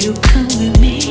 you come with me?